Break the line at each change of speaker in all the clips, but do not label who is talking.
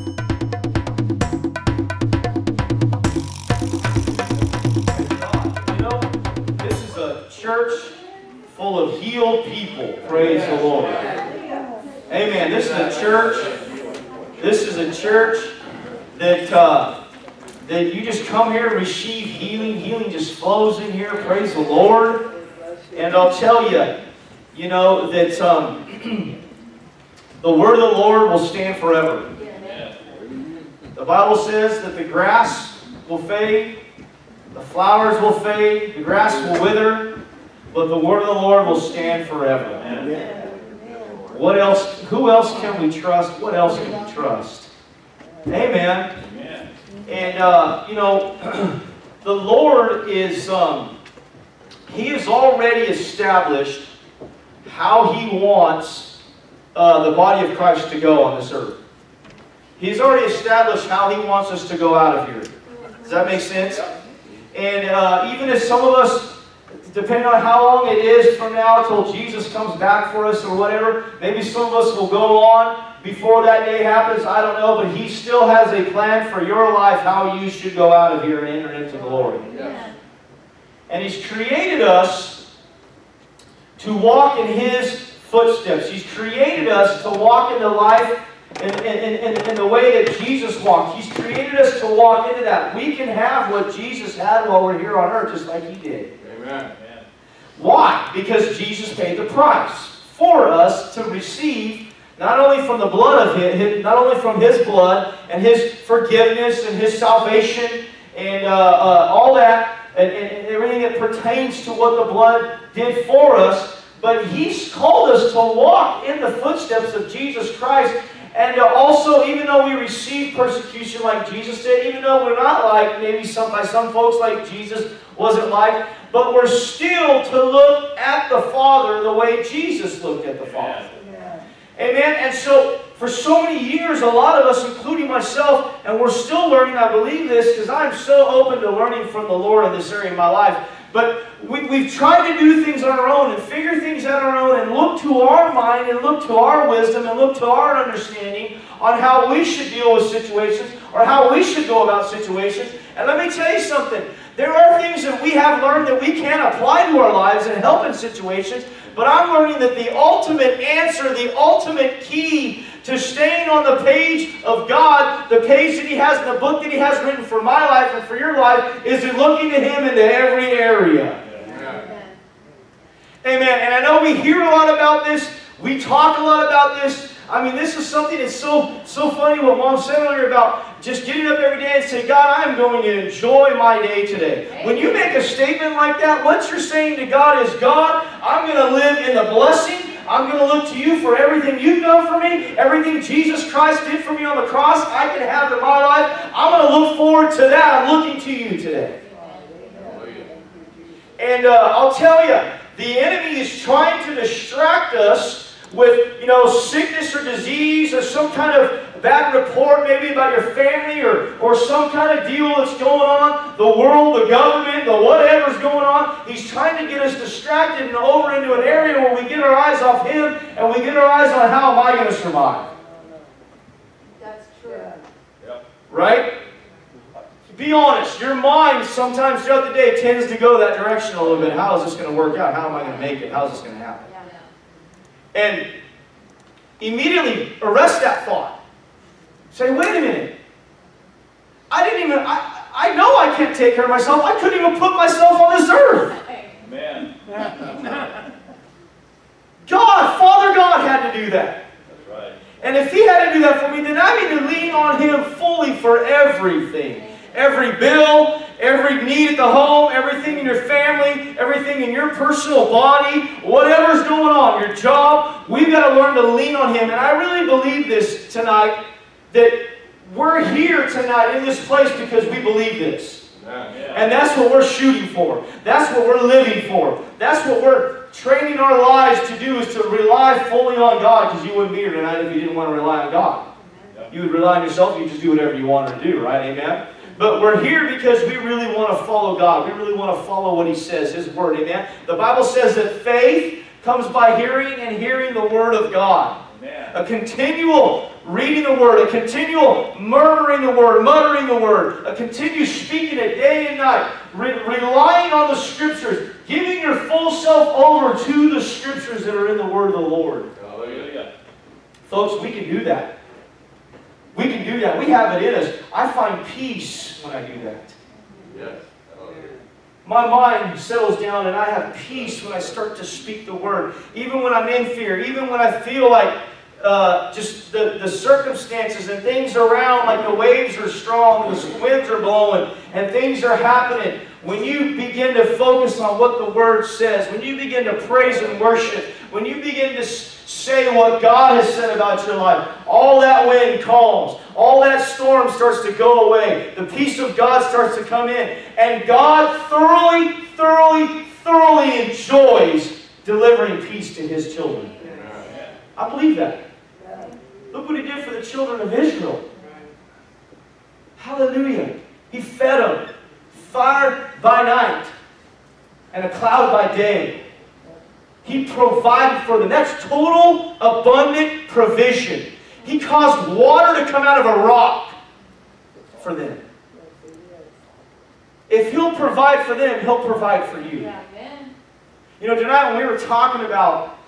You know, this is a church full of healed people. Praise the Lord. Amen. This is a church. This is a church that uh, that you just come here and receive healing. Healing just flows in here. Praise the Lord. And I'll tell you, you know that um, the word of the Lord will stand forever. The Bible says that the grass will fade, the flowers will fade, the grass will wither, but the word of the Lord will stand forever. Amen. What else? Who else can we trust? What else can we trust? Amen. And uh, you know, the Lord is um, He has already established how He wants uh, the body of Christ to go on this earth. He's already established how He wants us to go out of here. Does that make sense? And uh, even if some of us, depending on how long it is from now till Jesus comes back for us or whatever, maybe some of us will go on before that day happens. I don't know, but He still has a plan for your life how you should go out of here and enter into glory. And He's created us to walk in His footsteps. He's created us to walk in the life in, in, in, in the way that Jesus walked. He's created us to walk into that. We can have what Jesus had while we're here on earth, just like He did.
Amen.
Why? Because Jesus paid the price for us to receive not only from the blood of His, not only from His blood and His forgiveness and His salvation and uh, uh, all that and, and, and everything that pertains to what the blood did for us, but He's called us to walk in the footsteps of Jesus Christ. And also, even though we receive persecution like Jesus did, even though we're not like maybe some by some folks like Jesus wasn't like, but we're still to look at the Father the way Jesus looked at the Father. Amen. And so, for so many years, a lot of us, including myself, and we're still learning, I believe this, because I'm so open to learning from the Lord in this area of my life. But we, we've tried to do things on our own and figure things out on our own and look to our mind and look to our wisdom and look to our understanding on how we should deal with situations or how we should go about situations. And let me tell you something. There are things that we have learned that we can apply to our lives and help in situations. But I'm learning that the ultimate answer, the ultimate key to staying on the page of God, the page that He has, the book that He has written for my life and for your life, is in looking to Him into every area. Amen. Amen. And I know we hear a lot about this. We talk a lot about this. I mean, this is something that's so so funny what Mom said earlier about just getting up every day and say, God, I'm going to enjoy my day today. When you make a statement like that, what you're saying to God is, God, I'm going to live in the blessing. I'm going to look to you for everything you've done for me, everything Jesus Christ did for me on the cross, I can have in my life. I'm going to look forward to that. I'm looking to you today. And uh, I'll tell you, the enemy is trying to distract us with, you know, sickness or disease or some kind of bad report maybe about your family or, or some kind of deal that's going on, the world, the government, the whatever's going on. He's trying to get us distracted and over into an area where we get our eyes off him and we get our eyes on how am I going to survive.
That's true.
Right? Be honest, your mind sometimes throughout the day tends to go that direction a little bit. How is this going to work out? How am I going to make it? How is this going to happen? And immediately arrest that thought. Say, wait a minute. I didn't even, I, I know I can't take care of myself. I couldn't even put myself on this earth.
Amen.
God, Father God had to do that.
That's right.
And if He had to do that for me, then I need to lean on Him fully for everything. Every bill, every need at the home, everything in your family, everything in your personal body, whatever's going on, your job, we've got to learn to lean on Him. And I really believe this tonight that we're here tonight in this place because we believe this. And that's what we're shooting for. That's what we're living for. That's what we're training our lives to do is to rely fully on God because you wouldn't be here tonight if you didn't want to rely on God. You would rely on yourself, you just do whatever you want to do, right? Amen? But we're here because we really want to follow God. We really want to follow what He says, His Word. Amen? The Bible says that faith comes by hearing and hearing the Word of God. Amen. A continual reading the Word, a continual murmuring the Word, muttering the Word, a continual speaking it day and night, re relying on the Scriptures, giving your full self over to the Scriptures that are in the Word of the Lord. Hallelujah. Folks, we can do that. We can do that. We have it in us. I find peace when I do that. Yes. My mind settles down and I have peace when I start to speak the word. Even when I'm in fear, even when I feel like uh, just the, the circumstances and things around, like the waves are strong, the winds are blowing, and things are happening. When you begin to focus on what the Word says, when you begin to praise and worship, when you begin to say what God has said about your life, all that wind calms, all that storm starts to go away, the peace of God starts to come in, and God thoroughly, thoroughly, thoroughly enjoys delivering peace to His children. I believe that. Look what he did for the children of Israel. Hallelujah. He fed them. Fire by night and a cloud by day. He provided for them. That's total abundant provision. He caused water to come out of a rock for them. If He'll provide for them, He'll provide for you. You know, tonight when we were talking about,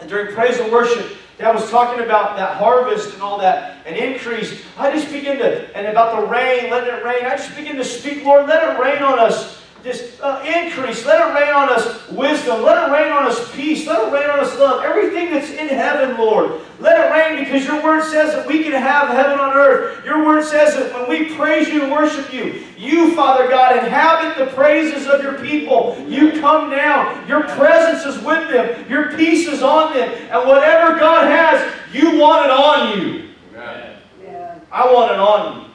uh, during praise and worship, Dad was talking about that harvest and all that, and increase. I just begin to, and about the rain, letting it rain. I just begin to speak, Lord, let it rain on us. Just uh, increase. Let it rain on us wisdom. Let it rain on us peace. Let it rain on us love. Everything that's in heaven, Lord. Let it rain because your word says that we can have heaven on earth. Your word says that when we praise you and worship you, you, Father God, inhabit the praises of your people. You come down. Your presence is with them. Your peace is on them. And whatever God has, you want it on you. Amen. I want it on you.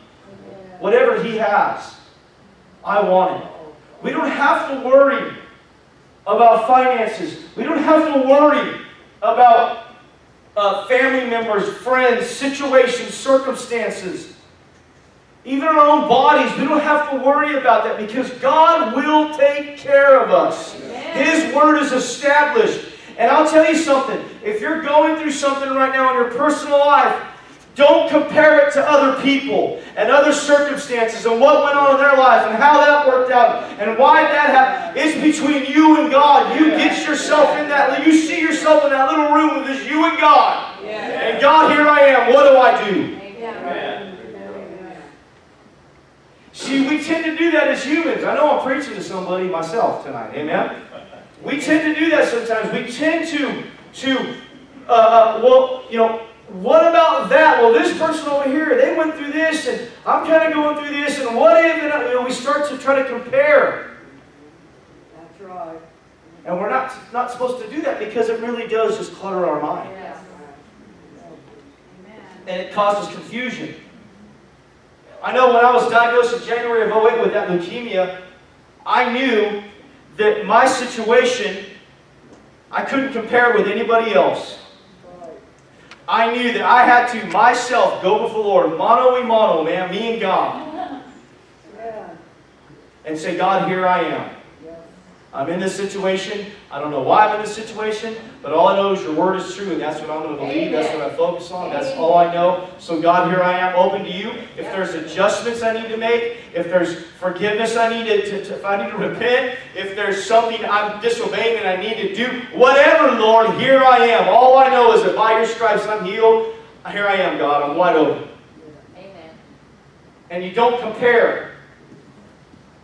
Whatever He has, I want it. We don't have to worry about finances. We don't have to worry about uh, family members, friends, situations, circumstances. Even our own bodies, we don't have to worry about that because God will take care of us. His word is established. And I'll tell you something. If you're going through something right now in your personal life, don't compare it to other people and other circumstances and what went on in their life and how that worked out and why that happened. It's between you and God. You get yourself in that, you see yourself in that little room with just you and God. And God, here I am. What do I do? See, we tend to do that as humans. I know I'm preaching to somebody myself tonight. Amen? We tend to do that sometimes. We tend to, to uh, uh, well, you know, what about that? Well, this person over here, they went through this, and I'm kind of going through this, and what if? And, you know, we start to try to compare.
That's right.
And we're not, not supposed to do that because it really does just clutter our mind.
Yes.
And it causes confusion. I know when I was diagnosed in January of 08 with that leukemia, I knew that my situation, I couldn't compare with anybody else. I knew that I had to myself go before the Lord, mano a mano, man, me and God, and say, God, here I am. I'm in this situation. I don't know why I'm in this situation, but all I know is your word is true, and that's what I'm going to believe. That's what I focus on. That's all I know. So, God, here I am, open to you. If there's adjustments I need to make, if there's forgiveness I need to, to, to if I need to repent, if there's something I'm disobeying and I need to do, whatever, Lord, here I am. All I know is that by your stripes I'm healed. Here I am, God. I'm wide open.
Amen.
And you don't compare.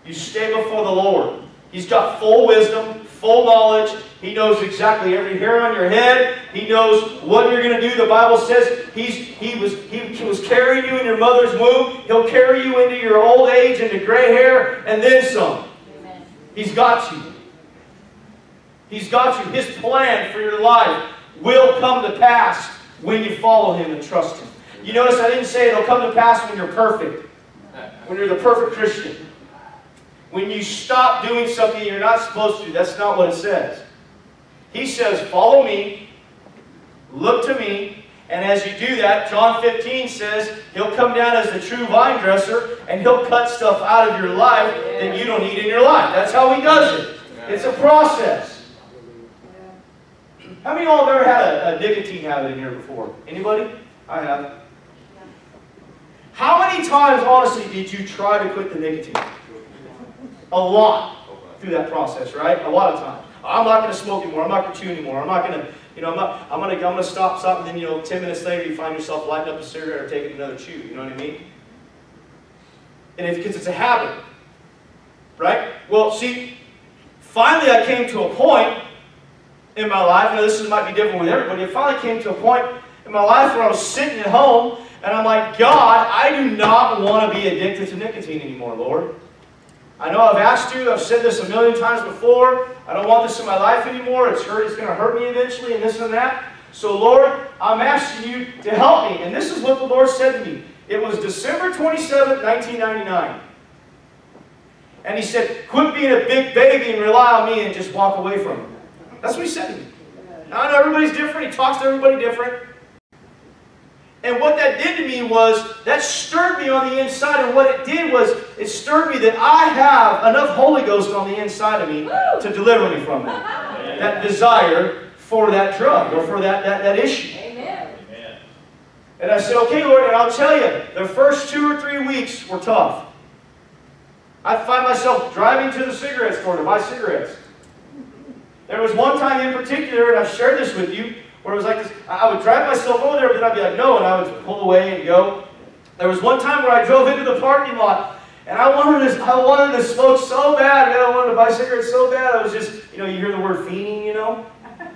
You stay before the Lord. He's got full wisdom, full knowledge. He knows exactly every hair on your head. He knows what you're going to do. The Bible says he's, he, was, he was carrying you in your mother's womb. He'll carry you into your old age, into gray hair, and then some.
Amen.
He's got you. He's got you. His plan for your life will come to pass when you follow Him and trust Him. You notice I didn't say it'll come to pass when you're perfect, when you're the perfect Christian. When you stop doing something you're not supposed to, that's not what it says. He says, follow me, look to me, and as you do that, John 15 says, he'll come down as the true vine dresser, and he'll cut stuff out of your life that you don't need in your life. That's how he does it. It's a process. How many of y'all have ever had a, a nicotine habit in here before? Anybody? I have. How many times, honestly, did you try to quit the nicotine? A lot through that process, right? A lot of times. I'm not going to smoke anymore. I'm not going to chew anymore. I'm not going to, you know, I'm not. I'm going to. I'm going to stop. And then, you know, ten minutes later, you find yourself lighting up a cigarette or taking another chew. You know what I mean? And it's because it's a habit, right? Well, see, finally, I came to a point in my life. Now, this might be different with everybody. I finally came to a point in my life where I was sitting at home and I'm like, God, I do not want to be addicted to nicotine anymore, Lord. I know I've asked you, I've said this a million times before. I don't want this in my life anymore. It's hurt, it's going to hurt me eventually, and this and that. So, Lord, I'm asking you to help me. And this is what the Lord said to me. It was December 27, 1999. And he said, quit being a big baby and rely on me and just walk away from it. That's what he said to me. Now, I know everybody's different. He talks to everybody different. And what that did to me was, that stirred me on the inside. And what it did was, it stirred me that I have enough Holy Ghost on the inside of me to deliver me from that. That desire for that drug or for that, that, that issue.
Amen.
And I said, okay, Lord, and I'll tell you, the first two or three weeks were tough. I'd find myself driving to the cigarette store to buy cigarettes. There was one time in particular, and I've shared this with you, where it was like this. I would drive myself over there, but then I'd be like, no, and I would pull away and go. There was one time where I drove into the parking lot, and I wanted to, I wanted to smoke so bad, man. I wanted to buy cigarettes so bad. I was just, you know, you hear the word fiending, you know?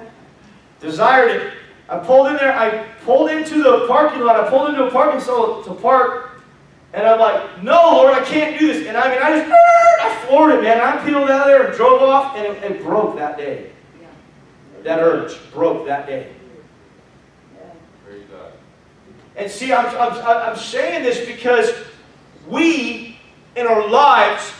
Desired it. I pulled in there, I pulled into the parking lot, I pulled into a parking stall to park, and I'm like, no, Lord, I can't do this. And I mean, I just, I floored it, man. I peeled out of there and drove off, and it, it broke that day. That urge broke that day. And see, I'm, I'm, I'm saying this because we, in our lives,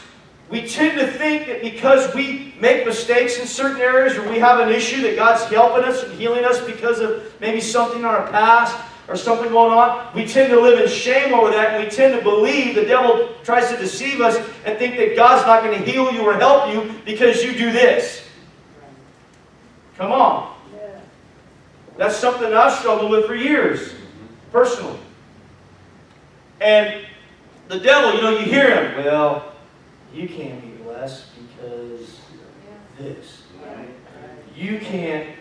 we tend to think that because we make mistakes in certain areas or we have an issue that God's helping us and healing us because of maybe something in our past or something going on, we tend to live in shame over that and we tend to believe the devil tries to deceive us and think that God's not going to heal you or help you because you do this. Come on. That's something I've struggled with for years, personally. And the devil, you know, you hear him, well, you can't be blessed because this. You can't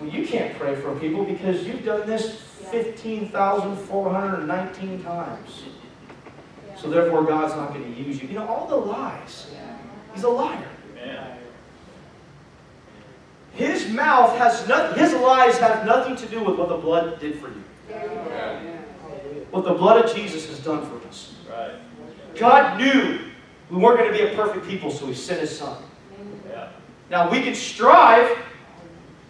Well, you can't pray for people because you've done this 15,419 times. So therefore God's not going to use you. You know, all the lies. He's a liar. His mouth has nothing, his lies have nothing to do with what the blood did for you. What the blood of Jesus has done for us. God knew we weren't going to be a perfect people, so He sent His Son. Now we can strive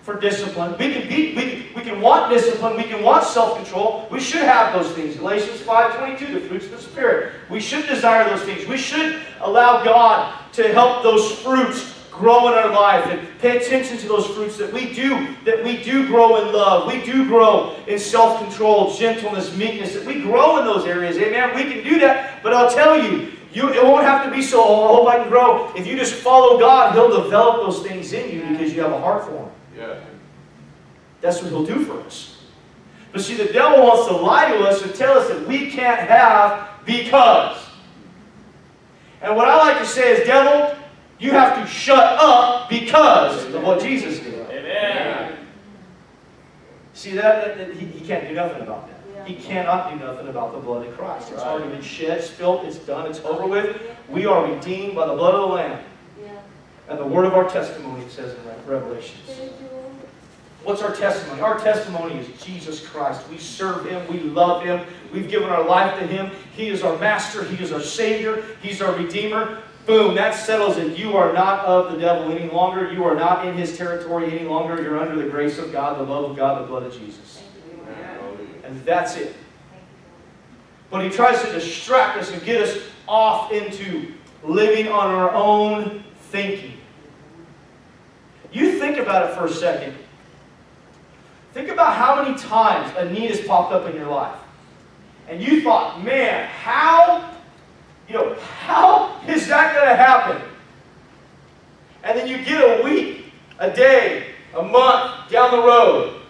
for discipline. We can be, we we can want discipline. We can want self-control. We should have those things. Galatians 5.22, the fruits of the Spirit. We should desire those things. We should allow God to help those fruits grow in our life and pay attention to those fruits that we do, that we do grow in love. We do grow in self-control, gentleness, meekness, that we grow in those areas. Amen. We can do that, but I'll tell you, you, it won't have to be so, oh, I hope I can grow. If you just follow God, He'll develop those things in you because you have a heart for Him.
Yeah.
That's what He'll do for us. But see, the devil wants to lie to us and tell us that we can't have because. And what I like to say is, devil, you have to shut up because of what Jesus did.
Amen.
See, that, that, that- he, he can't do nothing about that. He cannot do nothing about the blood of Christ. It's already been shed, spilled, it's done, it's over with. We are redeemed by the blood of the Lamb and the word of our testimony, it says in Revelations. What's our testimony? Our testimony is Jesus Christ. We serve Him. We love Him. We've given our life to Him. He is our Master. He is our Savior. He's our Redeemer. Boom, that settles it. You are not of the devil any longer. You are not in His territory any longer. You're under the grace of God, the love of God, the blood of Jesus. And that's it. But He tries to distract us and get us off into living on our own thinking. You think about it for a second. Think about how many times a need has popped up in your life. And you thought, man, how, you know, how is that going to happen? And then you get a week, a day, a month, down the road.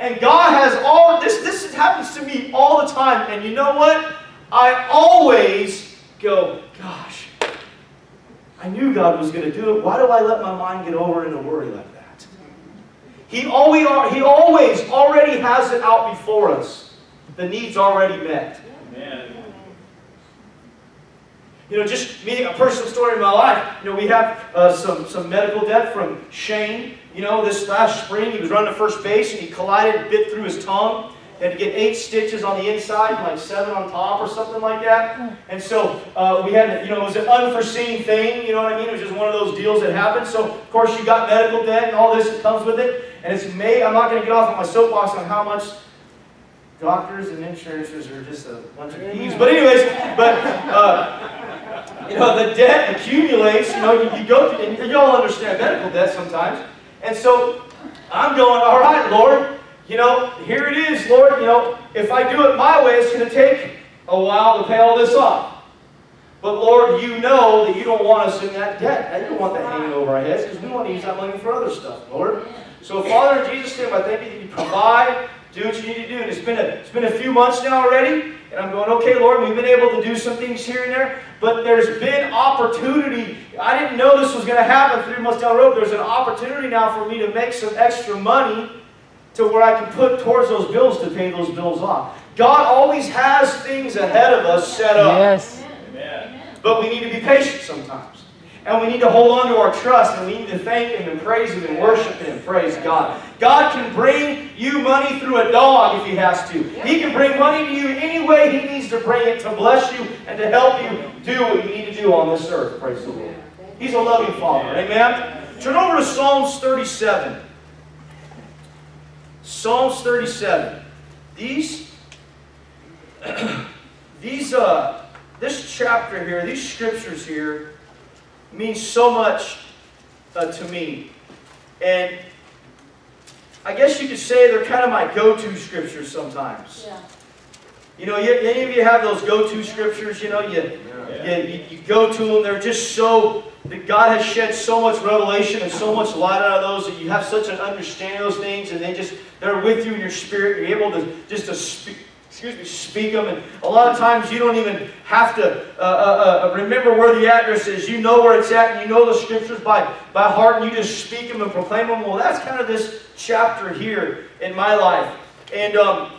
And God has all this, this happens to me all the time. And you know what? I always go, gosh, I knew God was going to do it. Why do I let my mind get over in a worry like that? He always, he always already has it out before us. The need's already met. Amen. You know, just me, a personal story in my life. You know, we have uh, some, some medical debt from Shane. You know, this last spring, he was running to first base and he collided, bit through his tongue. He had to get eight stitches on the inside, like seven on top or something like that. And so uh, we had, you know, it was an unforeseen thing, you know what I mean? It was just one of those deals that happened. So, of course, you got medical debt and all this that comes with it. And it's May, I'm not going to get off on my soapbox on how much doctors and insurances are just a bunch of thieves. But anyways, but, uh, you know, the debt accumulates, you know, you, you go, through, and y'all understand medical debt sometimes. And so I'm going, all right, Lord, you know, here it is, Lord, you know, if I do it my way, it's going to take a while to pay all this off. But Lord, you know that you don't want us in that debt. You don't want that hanging over our heads because we want to use that money for other stuff, Lord. So Father, in Jesus' name, I thank you that you provide, do what you need to do. And it's been a, it's been a few months now already, and I'm going, okay, Lord, we've been able to do some things here and there, but there's been opportunity. I didn't know this was going to happen three months down the road. There's an opportunity now for me to make some extra money to where I can put towards those bills to pay those bills off. God always has things ahead of us set up.
Yes.
Amen. But we need to be patient sometimes. And we need to hold on to our trust and we need to thank Him and praise Him and worship Him. Praise God. God can bring you money through a dog if He has to. He can bring money to you any way He needs to bring it to bless you and to help you do what you need to do on this earth. Praise the Lord. He's a loving Father. Amen. Turn over to Psalms 37. Psalms 37. These, these, uh, this chapter here, these scriptures here, mean so much uh, to me. And I guess you could say they're kind of my go-to scriptures sometimes.
Yeah.
You know, you, any of you have those go-to scriptures, you know, you, yeah. you, you, you go to them, they're just so, that God has shed so much revelation and so much light out of those that you have such an understanding of those things and they just, they're with you in your spirit. You're able to just to speak, excuse me, speak them. And a lot of times you don't even have to uh, uh, uh, remember where the address is. You know where it's at and you know the scriptures by, by heart and you just speak them and proclaim them. Well, that's kind of this chapter here in my life. And um,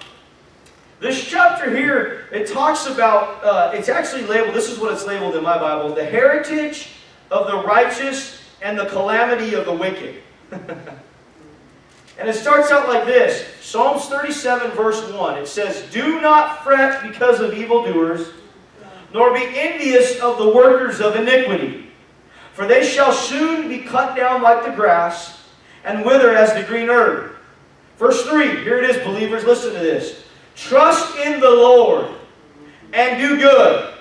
this chapter here, it talks about, uh, it's actually labeled, this is what it's labeled in my Bible, the heritage of the righteous and the calamity of the wicked. and it starts out like this Psalms 37, verse 1. It says, Do not fret because of evildoers, nor be envious of the workers of iniquity. For they shall soon be cut down like the grass, and wither as the green herb. Verse 3, here it is, believers, listen to this. Trust in the Lord, and do good.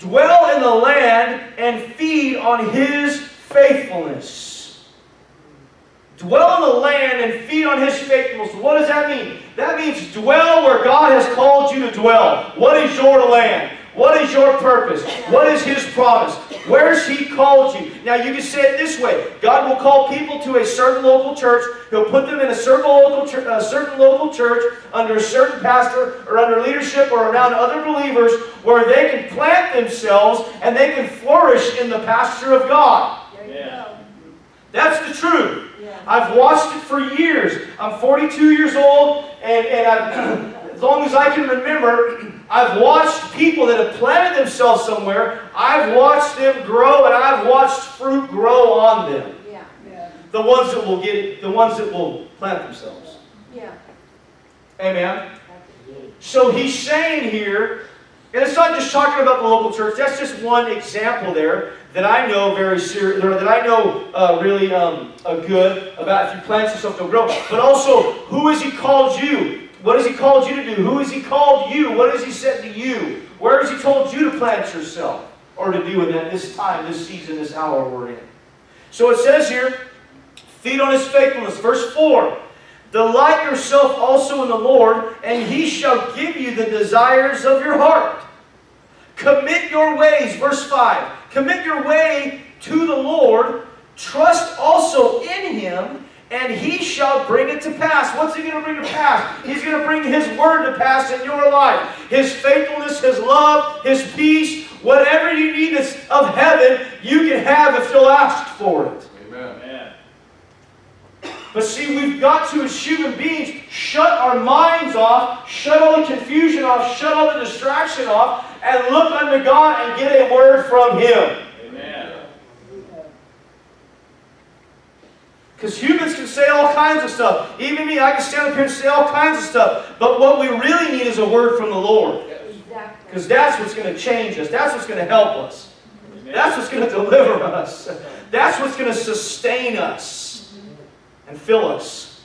Dwell in the land, and feed on His faithfulness. Dwell in the land and feed on His faithfulness. What does that mean? That means dwell where God has called you to dwell. What is your land? What is your purpose? What is His promise? Where's He called you? Now you can say it this way. God will call people to a certain local church. He'll put them in a certain local, a uh, certain local church under a certain pastor or under leadership or around other believers where they can plant themselves and they can flourish in the pasture of God. That's the truth. I've watched it for years. I'm 42 years old, and, and I've, as long as I can remember, I've watched people that have planted themselves somewhere. I've watched them grow, and I've watched fruit grow on them.
Yeah. yeah.
The ones that will get it, the ones that will plant themselves.
Yeah.
Amen. So he's saying here, and it's not just talking about the local church. That's just one example there that I know very serious, that I know uh, really um, uh, good about if you plant yourself to grow. But also, who has He called you? What has He called you to do? Who has He called you? What has He said to you? Where has He told you to plant yourself or to do in that this time, this season, this hour we're in? So it says here, feed on His faithfulness. Verse 4. Delight yourself also in the Lord, and He shall give you the desires of your heart. Commit your ways, verse 5. Commit your way to the Lord. Trust also in Him, and he shall bring it to pass. What's he going to bring to pass? He's going to bring his word to pass in your life. His faithfulness, his love, his peace, whatever you need of heaven, you can have if you'll ask for it.
Amen.
But see, we've got to, as human beings, shut our minds off, shut all the confusion off, shut all the distraction off, and look unto God and get a word from Him.
Amen.
Because humans can say all kinds of stuff. Even me, I can stand up here and say all kinds of stuff. But what we really need is a word from the Lord.
Exactly.
Because that's what's going to change us. That's what's going to help us. That's what's going to deliver us. That's what's going to sustain us and fill us.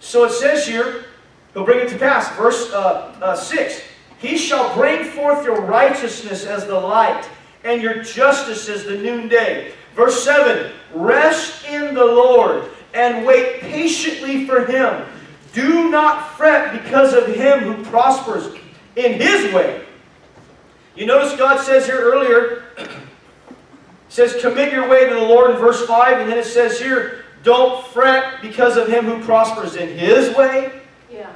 So it says here, he'll bring it to pass. Verse uh, uh, 6 He shall bring forth your righteousness as the light, and your justice as the noonday. Verse 7 Rest in the Lord and wait patiently for him. Do not fret because of him who prospers in his way. You notice God says here earlier, says, Commit your way to the Lord in verse 5, and then it says here, Don't fret because of him who prospers in his way.
Yeah.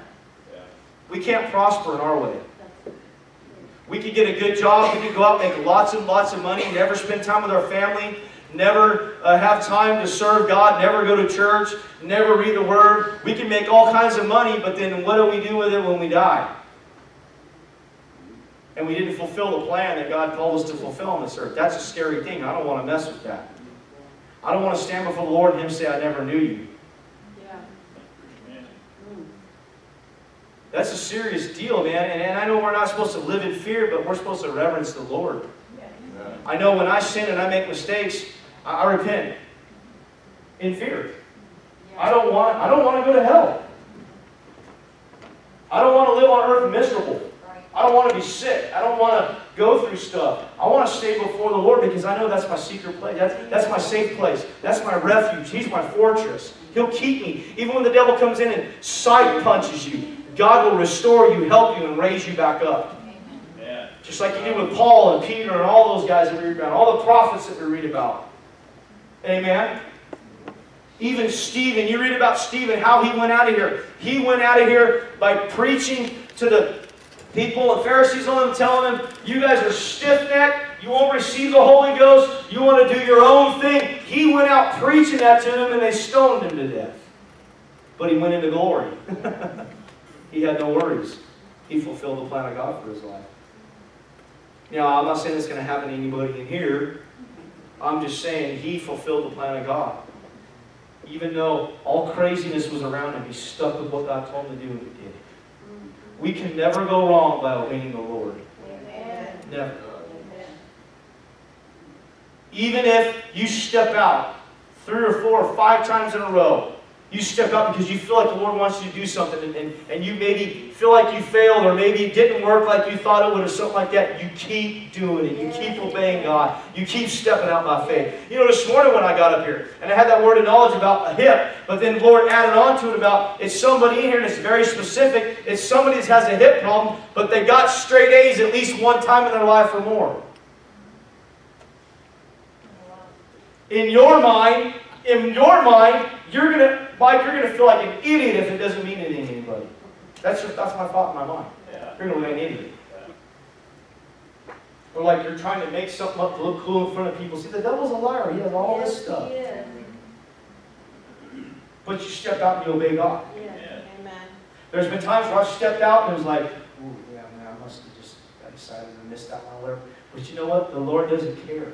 We can't prosper in our way. We could get a good job, we could go out and make lots and lots of money, never spend time with our family, never uh, have time to serve God, never go to church, never read the Word. We can make all kinds of money, but then what do we do with it when we die? And we didn't fulfill the plan that God called us to fulfill on this earth. That's a scary thing. I don't want to mess with that. I don't want to stand before the Lord and Him say, I never knew you.
Yeah. Mm.
That's a serious deal, man. And, and I know we're not supposed to live in fear, but we're supposed to reverence the Lord. I know when I sin and I make mistakes, I, I repent in fear. I don't want I don't want to go to hell. I don't want to live on earth miserable.
Right.
I don't want to be sick. I don't want to go through stuff. I want to stay before the Lord because I know that's my secret place. That's, that's my safe place. That's my refuge. He's my fortress. He'll keep me. Even when the devil comes in and sight punches you, God will restore you, help you, and raise you back up.
Amen.
Just like he did with Paul and Peter and all those guys that we read about, all the prophets that we read about. Amen. Even Stephen, you read about Stephen, how he went out of here. He went out of here by preaching to the people and Pharisees on them, telling them, you guys are stiff-necked, you won't receive the Holy Ghost, you want to do your own thing. He went out preaching that to them and they stoned him to death. But he went into glory. he had no worries. He fulfilled the plan of God for his life. Now, I'm not saying it's going to happen to anybody in here. I'm just saying he fulfilled the plan of God. Even though all craziness was around him, he stuck with what God told him to do and he did. We can never go wrong by obeying the Lord.
Amen.
Never.
Amen.
Even if you step out three or four or five times in a row, you step out because you feel like the Lord wants you to do something and, and, and you maybe feel like you failed or maybe it didn't work like you thought it would or something like that. You keep doing it. You keep obeying God. You keep stepping out by faith. You know, this morning when I got up here and I had that word of knowledge about a hip, but then the Lord added on to it about it's somebody in here and it's very specific. It's somebody that has a hip problem, but they got straight A's at least one time in their life or more. In your mind, in your mind, you're gonna, Mike, you're gonna feel like an idiot if it doesn't mean anything to anybody. That's just that's my thought in my mind.
Yeah.
You're gonna look like an idiot. Or like you're trying to make something up to look cool in front of people. See, the devil's a liar. He has all this stuff.
he is.
But you step out and you obey God.
Yes.
Yeah.
Amen.
There's been times where I've stepped out and it was like, ooh, yeah, man, I must have just I decided to miss that one or whatever. But you know what? The Lord doesn't care.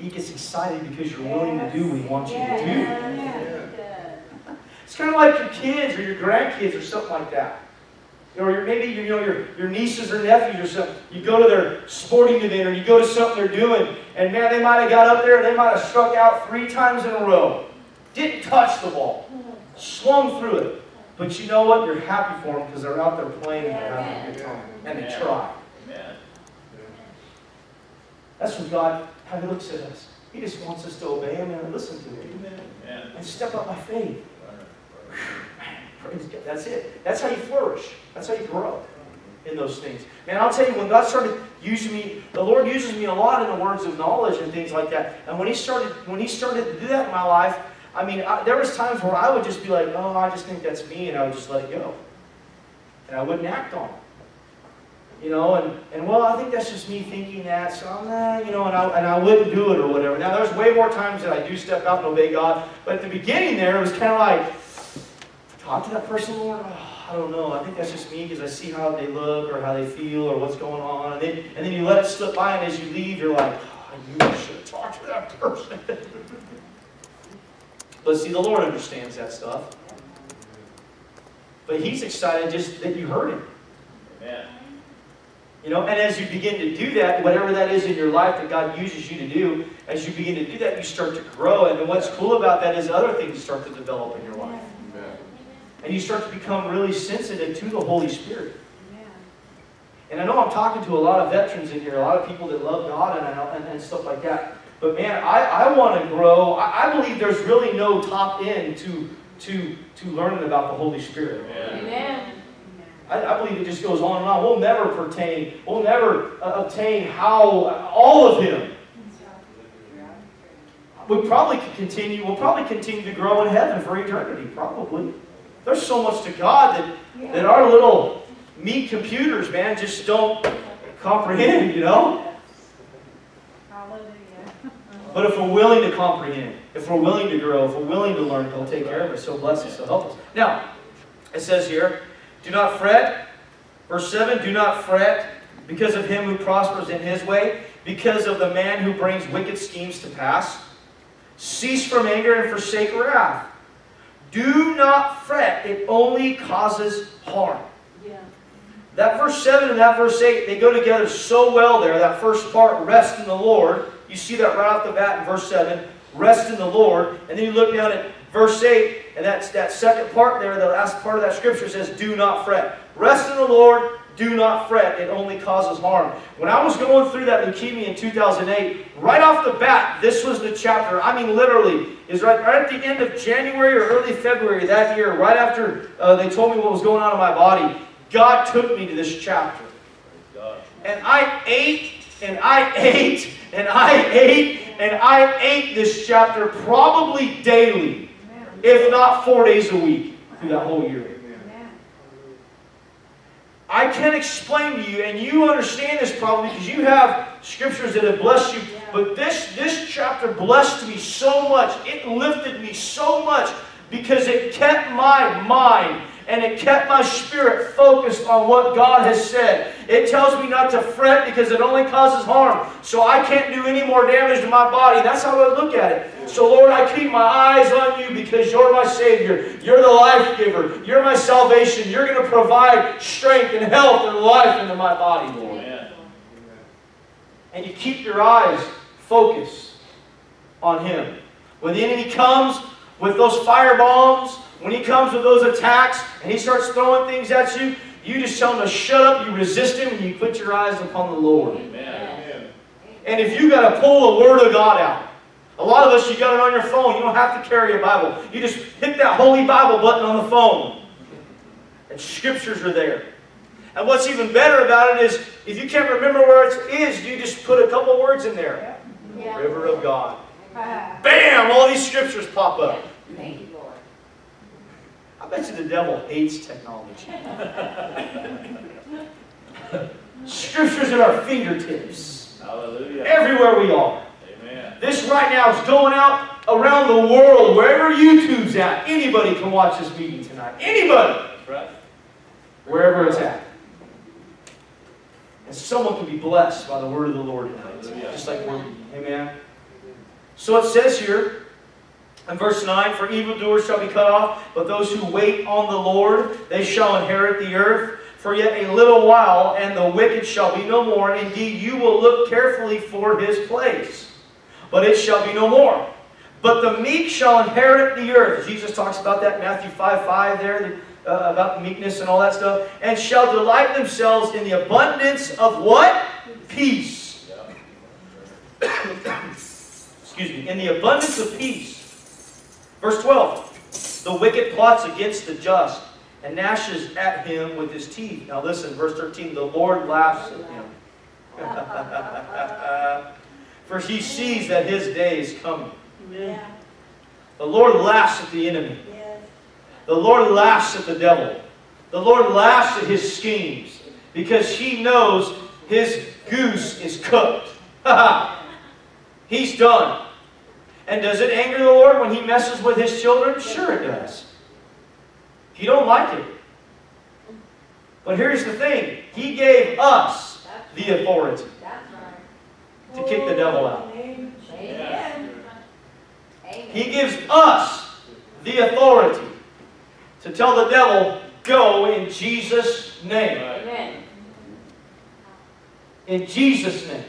That's right.
He gets excited because you're willing to do what He wants you to do. It's kind of like your kids or your grandkids or something like that. Or your, maybe you know your, your nieces or nephews or something. You go to their sporting event or you go to something they're doing, and man, they might have got up there and they might have struck out three times in a row. Didn't touch the ball. Swung through it. But you know what? You're happy for them because they're out there playing and they're having a good time. And they try. That's what God, He looks at us. He just wants us to obey Him and listen to Him.
Amen.
And step up by faith. Praise God. That's it. That's how you flourish. That's how you grow in those things. Man, I'll tell you, when God started using me, the Lord uses me a lot in the words of knowledge and things like that. And when He started, when He started to do that in my life, I mean, I, there was times where I would just be like, oh, I just think that's me, and I would just let it go. And I wouldn't act on it. You know, and, and well, I think that's just me thinking that, so I'm not, you know, and I, and I wouldn't do it or whatever. Now, there's way more times that I do step out and obey God, but at the beginning there, it was kind of like, talk to that person, Lord. Oh, I don't know. I think that's just me because I see how they look or how they feel or what's going on. And then, and then you let it slip by, and as you leave, you're like, ah, oh, I should have talked to that person. but see, the Lord understands that stuff. But He's excited just that you heard Him.
Amen.
You know, and as you begin to do that, whatever that is in your life that God uses you to do, as you begin to do that, you start to grow. And what's cool about that is other things start to develop in your life. And you start to become really sensitive to the Holy Spirit. And I know I'm talking to a lot of veterans in here, a lot of people that love God and, and, and stuff like that. But man, I, I want to grow. I, I believe there's really no top end to, to, to learning about the Holy Spirit.
Amen.
Amen.
I, I believe it just goes on and on. We'll never pertain, we'll never uh, obtain how all of Him. We probably could continue, we'll probably continue to grow in heaven for eternity, probably. There's so much to God that, that our little meat computers, man, just don't comprehend, you know?
Hallelujah.
But if we're willing to comprehend, if we're willing to grow, if we're willing to learn, He'll take care of us. He'll bless us. He'll help us. Now, it says here, do not fret. Verse 7, do not fret because of him who prospers in his way, because of the man who brings wicked schemes to pass. Cease from anger and forsake wrath. Do not fret, it only causes harm.
Yeah.
That verse 7 and that verse 8, they go together so well there. That first part, rest in the Lord. You see that right off the bat in verse 7, rest in the Lord. And then you look down at verse 8, and that's that second part there, the last part of that scripture says, do not fret. Rest in the Lord, do not fret. It only causes harm. When I was going through that leukemia in 2008, right off the bat, this was the chapter. I mean, literally, is right, right at the end of January or early February that year, right after uh, they told me what was going on in my body, God took me to this chapter. And I ate and I ate and I ate and I ate this chapter probably daily, if not four days a week through that whole year. I can't explain to you, and you understand this probably because you have scriptures that have blessed you. But this, this chapter blessed me so much. It lifted me so much because it kept my mind and it kept my spirit focused on what God has said. It tells me not to fret because it only causes harm. So I can't do any more damage to my body. That's how I look at it. So, Lord, I keep my eyes on you because you're my Savior. You're the life giver. You're my salvation. You're going to provide strength and health and life into my body, Lord.
Amen.
And you keep your eyes focused on Him. When the enemy comes with those fire bombs, when he comes with those attacks and he starts throwing things at you, you just tell him to shut up, you resist him, and you put your eyes upon the Lord.
Amen.
And if you've got to pull the Word of God out, a lot of us, you got it on your phone. You don't have to carry a Bible. You just hit that Holy Bible button on the phone. And scriptures are there. And what's even better about it is, if you can't remember where it is, you just put a couple words in there.
Yeah.
River of God. Bam! All these scriptures pop up.
Thank you, Lord.
I bet you the devil hates technology. Scriptures at our fingertips.
Hallelujah.
Everywhere we are.
Amen.
This right now is going out around the world, wherever YouTube's at. Anybody can watch this meeting tonight. Anybody!
Right.
Wherever it's at. And someone can be blessed by the word of the Lord tonight.
Hallelujah.
Just like we're being. Amen. So it says here in verse 9, For evildoers shall be cut off, but those who wait on the Lord, they shall inherit the earth. For yet a little while, and the wicked shall be no more. Indeed, you will look carefully for his place, but it shall be no more. But the meek shall inherit the earth. Jesus talks about that in Matthew 5 5 there, uh, about meekness and all that stuff. And shall delight themselves in the abundance of what? Peace. Excuse me. In the abundance of peace. Verse 12. The wicked plots against the just and gnashes at him with his teeth. Now listen, verse 13. The Lord laughs at him. For he sees that his day is coming.
Yeah.
The Lord laughs at the enemy.
Yes.
The Lord laughs at the devil. The Lord laughs at his schemes because he knows his goose is cooked. He's done. And does it anger the Lord when he messes with his children? Sure it does. He don't like it. But here's the thing. He gave us the authority to kick the devil out. He gives us the authority to tell the devil, go in Jesus' name. In Jesus' name.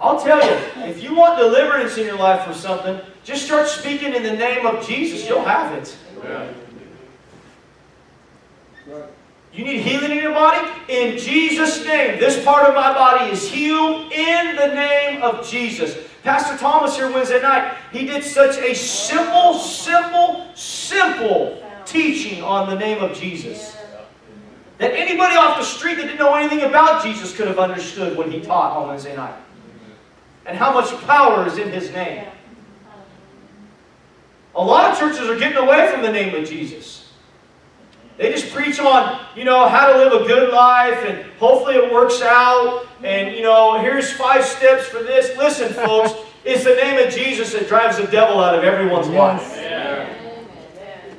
I'll tell you, if you want deliverance in your life from something, just start speaking in the name of Jesus. You'll have it. You need healing in your body? In Jesus' name. This part of my body is healed in the name of Jesus. Pastor Thomas here Wednesday night, he did such a simple, simple, simple teaching on the name of Jesus. That anybody off the street that didn't know anything about Jesus could have understood what he taught on Wednesday night. And how much power is in his name. A lot of churches are getting away from the name of Jesus. They just preach on, you know, how to live a good life and hopefully it works out. And, you know, here's five steps for this. Listen, folks, it's the name of Jesus that drives the devil out of everyone's life.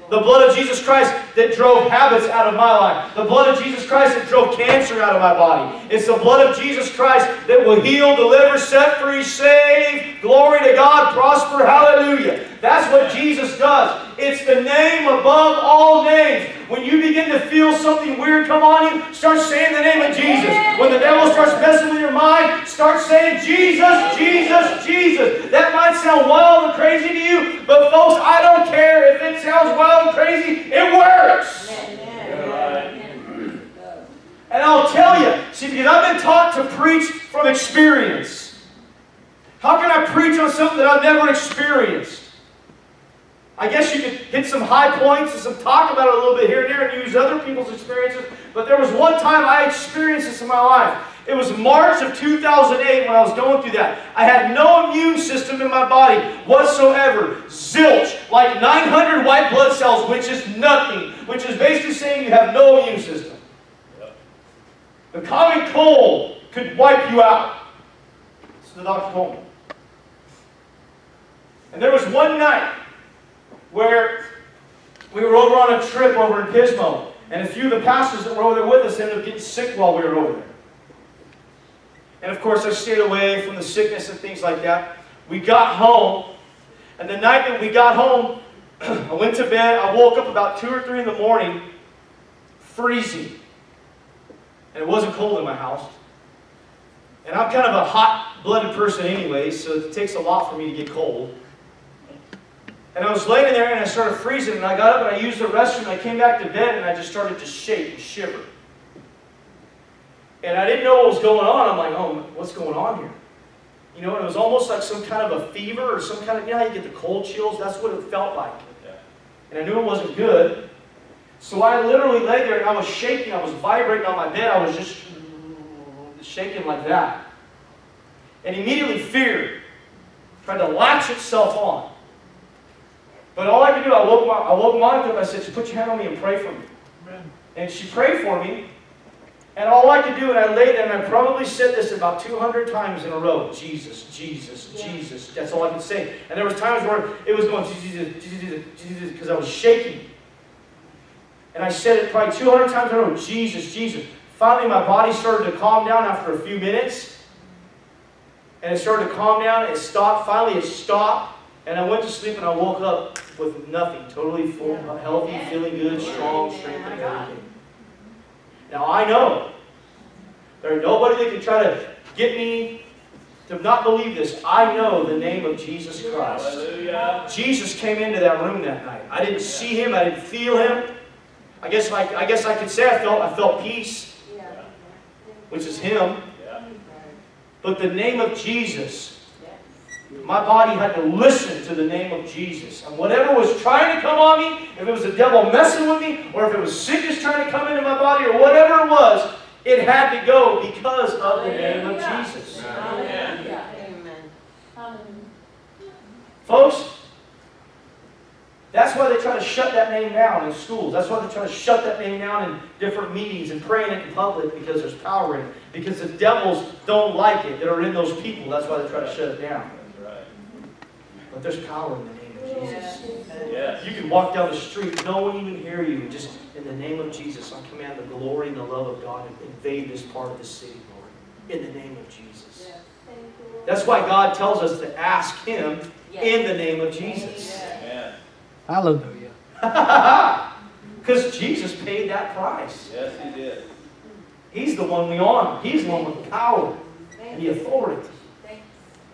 The blood of Jesus Christ that drove habits out of my life. The blood of Jesus Christ that drove cancer out of my body. It's the blood of Jesus Christ that will heal, deliver, set free, save. Glory to God, prosper, hallelujah. That's what Jesus does. It's the name above all names. When you begin to feel something weird come on you, start saying the name of Jesus. When the devil starts messing with your mind, start saying Jesus, Jesus, Jesus. That might sound wild and crazy to you, but folks, I don't care if it sounds wild and crazy. It works. And I'll tell you, see, because I've been taught to preach from experience. How can I preach on something that I've never experienced? I guess you could hit some high points and some talk about it a little bit here and there and use other people's experiences. But there was one time I experienced this in my life. It was March of 2008 when I was going through that. I had no immune system in my body whatsoever. Zilch. Like 900 white blood cells, which is nothing. Which is basically saying you have no immune system. The common cold could wipe you out. So the doctor told me. And there was one night where we were over on a trip over in Pismo, and a few of the pastors that were over there with us ended up getting sick while we were over there. And of course, I stayed away from the sickness and things like that. We got home, and the night that we got home, I went to bed. I woke up about 2 or 3 in the morning, freezing. And it wasn't cold in my house. And I'm kind of a hot-blooded person anyway, so it takes a lot for me to get cold. And I was laying there and I started freezing and I got up and I used the restroom and I came back to bed and I just started to shake and shiver. And I didn't know what was going on. I'm like, oh, what's going on here? You know, and it was almost like some kind of a fever or some kind of, you know you get the cold chills? That's what it felt like. And I knew it wasn't good. So I literally lay there and I was shaking. I was vibrating on my bed. I was just shaking like that. And immediately fear tried to latch itself on. But all I could do, I woke, my, I woke Monica up. I said, put your hand on me and pray for me. And she prayed for me. And all I could do, and I lay there, and I probably said this about 200 times in a row. Jesus, Jesus,
Yeah.
Jesus. That's all I could say. And there was times where it was going, Jesus, Jesus, Jesus, because I was shaking. And I said it probably 200 times in a row, Jesus, Jesus. Finally, my body started to calm down after a few minutes. And it started to calm down. It stopped. Finally, it stopped. And I went to sleep and I woke up with nothing. Totally full, healthy, feeling good, strong, strength, and everything. Now, I know there's nobody that can try to get me to not believe this. I know the name of Jesus Christ.
Hallelujah.
Jesus came into that room that night. I didn't see him. I didn't feel him. I guess I, I guess I could say I felt I felt peace, which is him.
Yeah.
But the name of Jesus, my body had to listen to the name of Jesus. And whatever was trying to come on me, if it was the devil messing with me, or if it was sickness trying to come into my body, or whatever it was, it had to go because of the name of Jesus.
Hallelujah.
Amen.
Hallelujah.
Folks, That's why they try to shut that name down in schools. That's why they try to shut that name down in different meetings and praying it in public because there's power in it. Because the devils don't like it that are in those people. That's why they try to shut it down.
That's right.
But there's power in the name of Jesus.
Yes.
You can walk down the street, no one even hear you. Just in the name of Jesus, I command the glory and the love of God to invade this part of the city, Lord. In the name of Jesus. That's why God tells us to ask Him in the name of Jesus.
Amen.
Hallelujah.
Because Jesus paid that price.
Yes, he did.
He's the one we honor. He's the one with the power and the authority.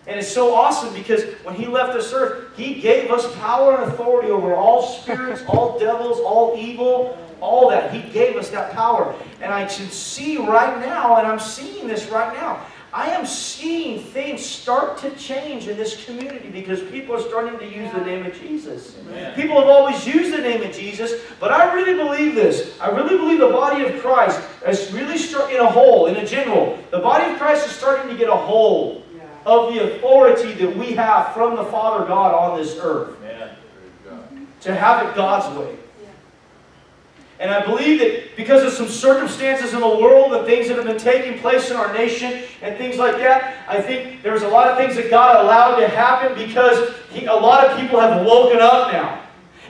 And it's so awesome because when He left this earth, He gave us power and authority over all spirits, all devils, all evil, all that. He gave us that power. And I can see right now, and I'm seeing this right now, I am seeing things start to change in this community because people are starting to use the name of Jesus.
Amen.
People have always used the name of Jesus, but I really believe this. I really believe the body of Christ is really in a hole, in a general. The body of Christ is starting to get a hold of the authority that we have from the Father God on this earth
Amen.
to have it God's way. And I believe that because of some circumstances in the world and things that have been taking place in our nation and things like that, I think there's a lot of things that God allowed to happen because he, a lot of people have woken up now.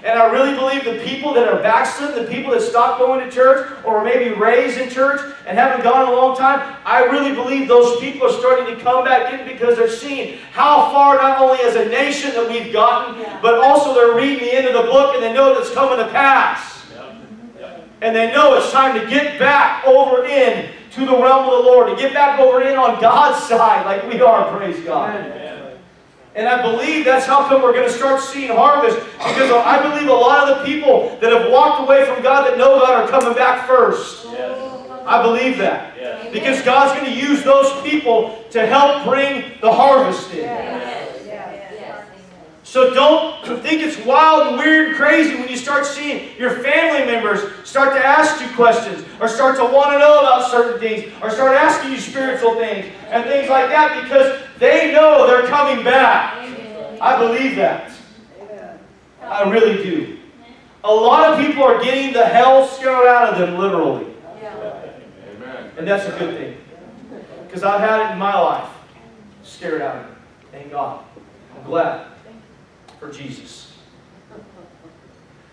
And I really believe the people that are backslidden, the people that stopped going to church or maybe raised in church and haven't gone in a long time, I really believe those people are starting to come back in because they're seeing how far not only as a nation that we've gotten, but also they're reading the end of the book and they know that's coming to pass.
Yep. Yep.
And they know it's time to get back over in to the realm of the Lord, to get back over in on God's side like we are, praise God.
Amen.
And I believe that's how come we're going to start seeing harvest because I believe a lot of the people that have walked away from God that know God are coming back first.
Yes.
I believe that.
Yes.
Because God's going to use those people to help bring the harvest in. So don't think it's wild and weird and crazy when you start seeing your family members start to ask you questions or start to want to know about certain things or start asking you spiritual things and things like that because they know they're coming back. I believe that. I really do. A lot of people are getting the hell scared out of them, literally. And that's a good thing. Because I've had it in my life. Scared out of me. Thank God. I'm glad for Jesus.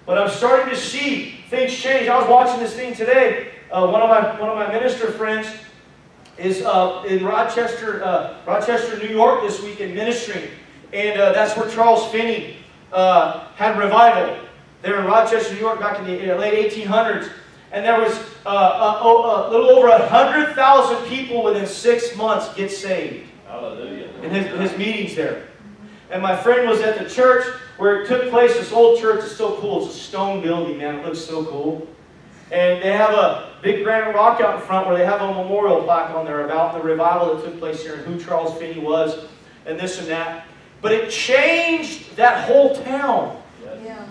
But I'm starting to see things change. I was watching this thing today. Uh, one of my one of my minister friends is uh, in Rochester, uh, Rochester, New York this week in ministry, and uh, that's where Charles Finney uh, had revival. There in Rochester, New York, back in the uh, late 1800s, and there was uh, a, a little over a hundred thousand people within six months get saved
Hallelujah.
in his, his meetings there. And my friend was at the church where it took place. This old church is so cool. It's a stone building, man. It looks so cool. And they have a big granite rock out in front where they have a memorial plaque on there about the revival that took place here and who Charles Finney was and this and that. But it changed that whole town.
Yes.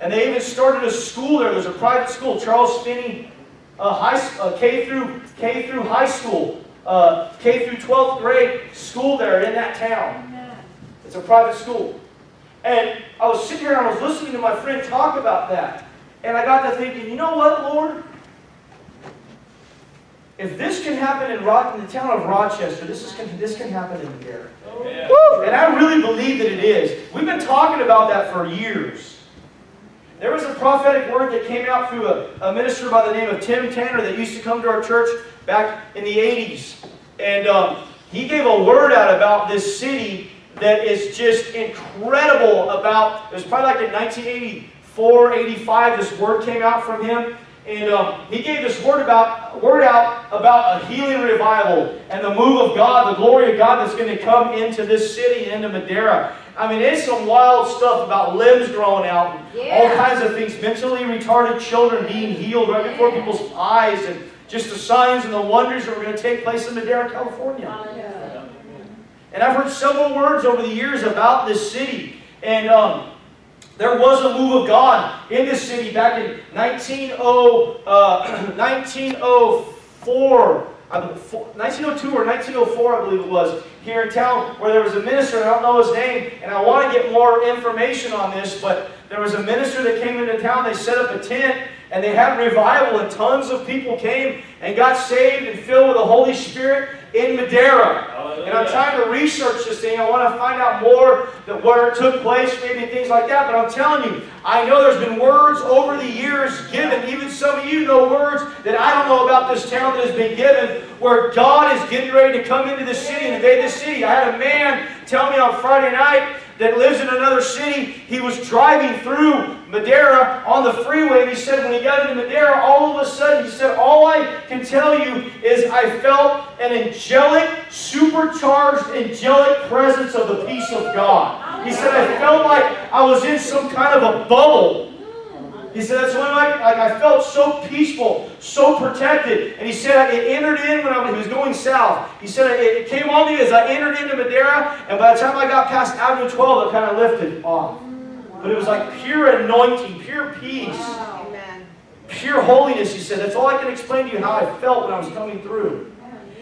And they even started a school there. There's a private school, Charles Finney uh, high, uh, K through K through high school, uh, K through 12th grade school there in that town. It's a private school. And I was sitting here and I was listening to my friend talk about that. And I got to thinking, you know what, Lord? If this can happen in, Ro- in the town of Rochester, this, is, can, this can happen in Madera.
Amen.
And I really believe that it is. We've been talking about that for years. There was a prophetic word that came out through a, a minister by the name of Tim Tanner that used to come to our church back in the 80s. And um, he gave a word out about this city that is just incredible about, it was probably like in 1984, 85, this word came out from him. And um, he gave this word about word out about a healing revival and the move of God, the glory of God that's going to come into this city into Madera. I mean, it's some wild stuff about limbs growing out and all kinds of things. Mentally retarded children being healed right before people's eyes, and just the signs and the wonders that were going to take place in Madera, California. And I've heard several words over the years about this city. And um, there was a move of God in this city back in 19, uh, 1904 I believe, 1902 or 1904, I believe it was, here in town, where there was a minister, I don't know his name, and I want to get more information on this, but there was a minister that came into town, they set up a tent, and they had revival, and tons of people came and got saved and filled with the Holy Spirit in Madera. And I'm trying to research this thing. I want to find out more that where it took place, maybe things like that. But I'm telling you, I know there's been words over the years given. Even some of you know words that I don't know about this town that has been given, where God is getting ready to come into the city and invade the city. I had a man tell me on Friday night that lives in another city. He was driving through Madera on the freeway, and he said when he got into Madera, all of a sudden, he said, all I can tell you is I felt an angelic, supercharged, angelic presence of the peace of God. He said, I felt like I was in some kind of a bubble. He said, that's when I, like, I felt so peaceful, so protected. And he said, it entered in when I was, was going south. He said, it, it came on me as I entered into Madera, and by the time I got past Avenue 12, it kind of lifted off. But it was like pure anointing, pure peace,
Amen.
pure holiness. He said, that's all I can explain to you how I felt when I was coming through.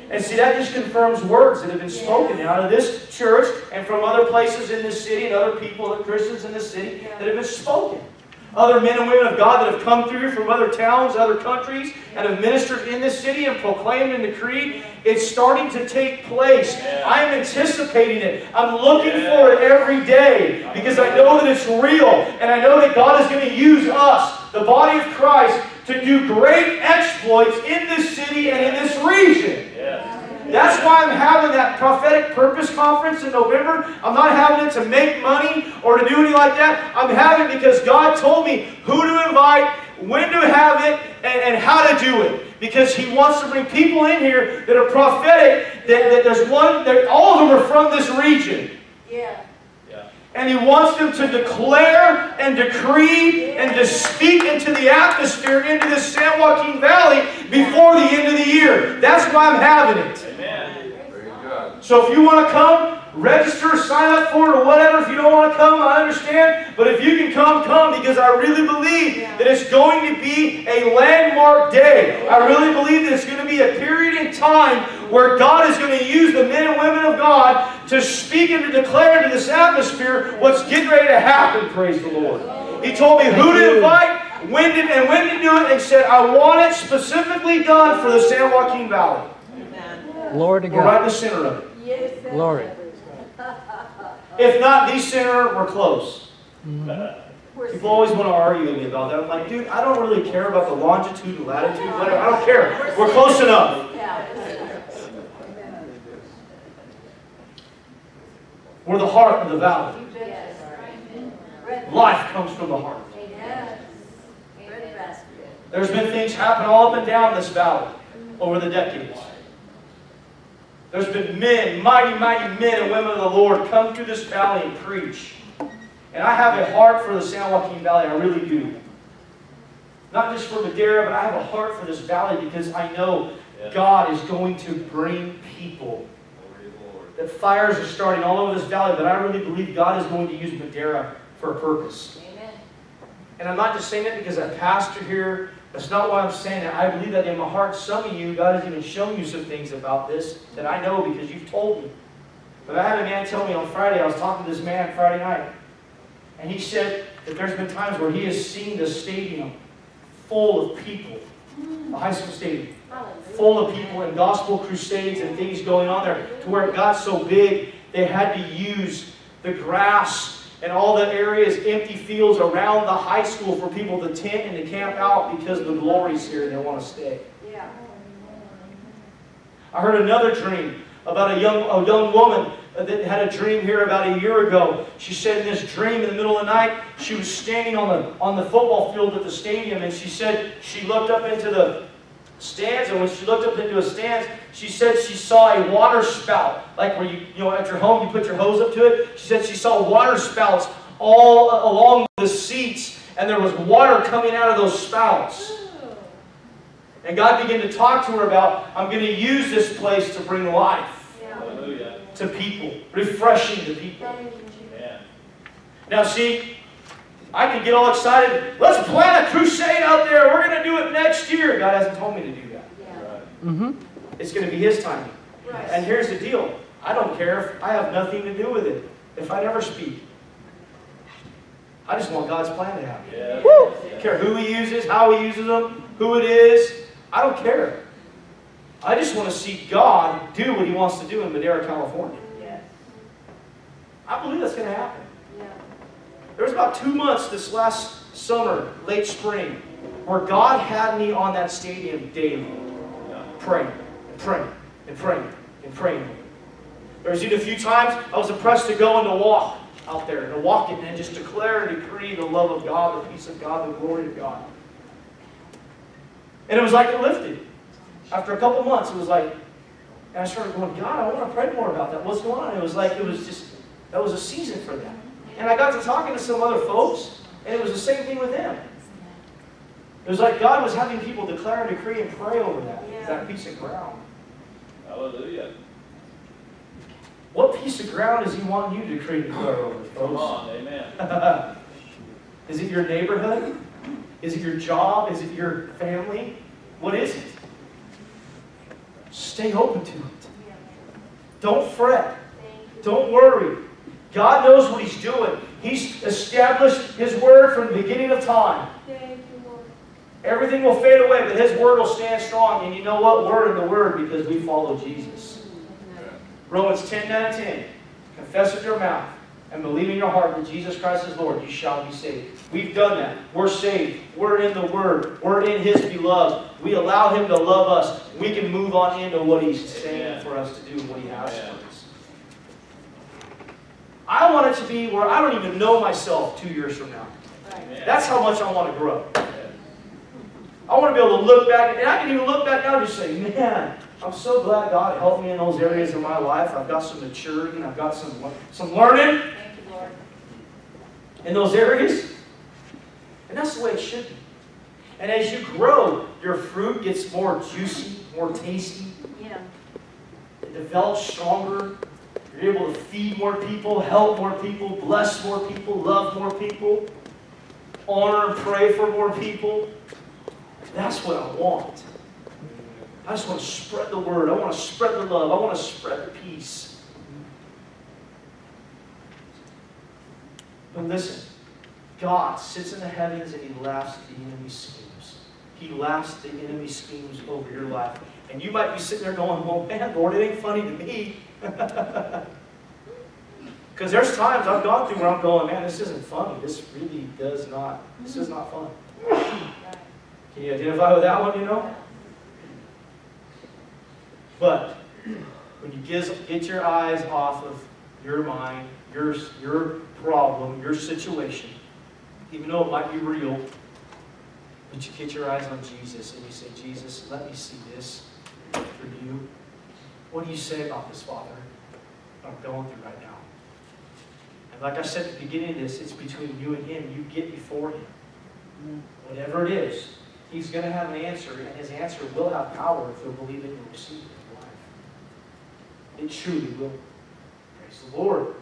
And see, that just confirms words that have been spoken out of this church and from other places in this city and other people, other Christians in this city, that have been spoken. Other men and women of God that have come through from other towns, other countries, and have ministered in this city and proclaimed and decreed. It's starting to take place. I am anticipating it. I'm looking for it every day because I know that it's real. And I know that God is going to use us, the body of Christ, to do great exploits in this city and in this region. That's why I'm having that prophetic purpose conference in November. I'm not having it to make money or to do anything like that. I'm having it because God told me who to invite, when to have it, and, and how to do it. Because He wants to bring people in here that are prophetic, that, that there's one, that all of them are from this region.
Yeah.
Yeah.
And He wants them to declare and decree and to speak into the atmosphere, into the San Joaquin Valley before the end of the year. That's why I'm having it.
Amen.
So if you want to come, register, sign up for it or whatever. If you don't want to come, I understand. But if you can come, come because I really believe that it's going to be a landmark day. I really believe that it's going to be a period in time where God is going to use the men and women of God to speak and to declare into this atmosphere what's getting ready to happen, praise the Lord. He told me who to invite, when to, and when to do it, and said, I want it specifically done for the San Joaquin Valley.
Amen.
Glory to
We're right in the center of it.
Yes.
Glory.
If not the center, we're close. Mm-hmm.
Uh, we're
People always want to argue with me about that. I'm like, dude, I don't really care about the longitude and latitude, whatever. I don't care. We're close enough. We're the heart of the valley.
You bet. Red.
Life comes from the heart.
Yes. Red basket.
There's been things happen all up and down this valley over the decades. There's been men, mighty, mighty men and women of the Lord come through this valley and preach. And I have a heart for the San Joaquin Valley, I really do. Not just for Madera, but I have a heart for this valley because I know
Yeah.
God is going to bring people.
Glory to the Lord.
That fires are starting all over this valley, but I really believe God is going to use Madera for a purpose.
Amen.
And I'm not just saying that because I pastor here. That's not why I'm saying that. I believe that in my heart, some of you, God has even shown you some things about this that I know because you've told me. But I had a man tell me on Friday, I was talking to this man Friday night, and he said that there's been times where he has seen the stadium full of people, mm. the high school stadium, full of people and gospel crusades and things going on there to where it got so big they had to use the grass and all the areas, empty fields around the high school for people to tent and to camp out because the glory's here and they want to stay.
Yeah.
I heard another dream about a young, a young woman that had a dream here about a year ago. She said in this dream in the middle of the night, she was standing on the, on the football field at the stadium and she said she looked up into the stands and when she looked up into a stands, she said she saw a water spout. Like where you, you know, at your home you put your hose up to it. She said she saw water spouts all along the seats and there was water coming out of those spouts. And God began to talk to her about, I'm going to use this place to bring life
Yeah.
To people, refreshing to people.
Thank you, Jesus.
Amen.
Now, see, I can get all excited. Let's plan a crusade out there. We're going to do it next year. God hasn't told me to do that.
Yeah.
Right.
Mm-hmm.
It's going to be His timing. And here's the deal I don't care if I have nothing to do with it, if I never speak. I just want God's plan to happen.
Yeah.
I don't care who He uses, how He uses them, who it is. I don't care. I just want to see God do what He wants to do in Madera, California.
Yes.
I believe that's going to happen. There was about two months this last summer, late spring, where God had me on that stadium daily, praying and praying and praying and praying. There was even a few times I was impressed to go and to walk out there and to walk it and just declare and decree the love of God, the peace of God, the glory of God. And it was like it lifted. After a couple months, it was like, and I started going, God, I want to pray more about that. What's going on? It was like it was just that was a season for that. And I got to talking to some other folks, and it was the same thing with them. It was like God was having people declare and decree and pray over that,
Yeah.
that piece of ground.
Hallelujah.
What piece of ground is He wanting you to decree and declare over, folks?
Come on. Amen.
is it your neighborhood? Is it your job? Is it your family? What is it? Stay open to it. Don't fret. Don't worry. God knows what He's doing. He's established His word from the beginning of time.
Thank you, Lord.
Everything will fade away, but His word will stand strong. And you know what? We're in the word because we follow Jesus. Romans 10 9 10. Confess with your mouth and believe in your heart that Jesus Christ is Lord, you shall be saved. We've done that. We're saved. We're in the Word. We're in His beloved. We allow Him to love us. We can move on into what He's saying for us to do, what He has for us. I want it to be where I don't even know myself two years from now. That's how much I want to grow. I want to be able to look back, and I can even look back now and just say, man, I'm so glad God helped me in those areas of my life. I've got some maturity, and I've got some, some learning
you,
in those areas. And that's the way it should be. And as you grow, your fruit gets more juicy, more tasty.
Yeah.
It develops stronger. You're able to feed more people, help more people, bless more people, love more people, honor and pray for more people. That's what I want. I just want to spread the word. I want to spread the love. I want to spread the peace. But listen, God sits in the heavens and He laughs at the enemy's schemes. He laughs at the enemy's schemes over your life. And you might be sitting there going, well, man, Lord, it ain't funny to me. Because there's times I've gone through where I'm going, man, this isn't funny. This really does not, this is not fun. Can you identify with that one, you know? But when you get, get your eyes off of your mind, your, your problem, your situation, even though it might be real, but you get your eyes on Jesus and you say, Jesus, let me see this for you. What do you say about this, Father? I'm going through right now. And like I said at the beginning of this, it's between you and Him. You get before Him. Whatever it is, He's going to have an answer, and His answer will have power if you'll believe it and receive it in your life. It truly will. Praise the Lord.